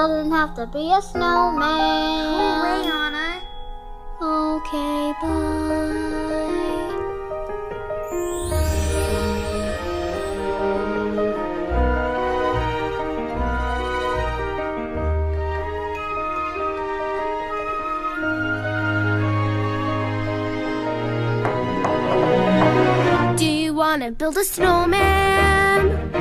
Doesn't have to be a snowman. Go away, Anna. Okay, bye. Do you wanna build a snowman?